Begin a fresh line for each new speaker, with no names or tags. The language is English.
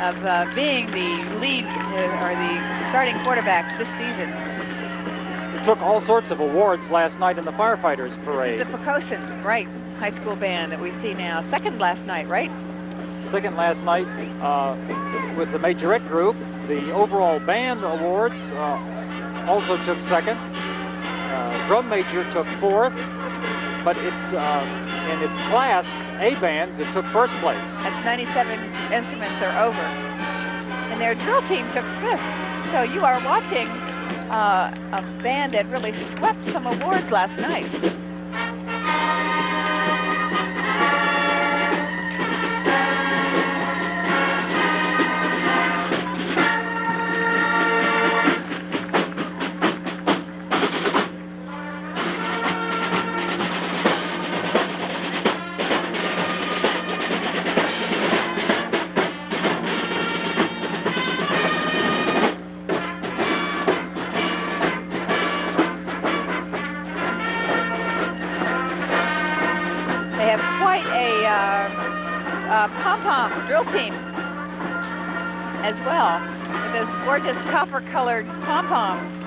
of uh, being the lead uh, or the starting quarterback this season.
It took all sorts of awards last night in the firefighters parade.
This is the Poquoson, right, high school band that we see now. Second last night, right?
Second last night uh, with the majorette group. The overall band awards uh, also took second. Uh, drum major took fourth, but it uh, in its class A bands that took first place.
That's 97 instruments are over, and their drill team took fifth. So you are watching uh, a band that really swept some awards last night. Uh, uh, pom-pom drill team as well with those gorgeous copper-colored pom-poms.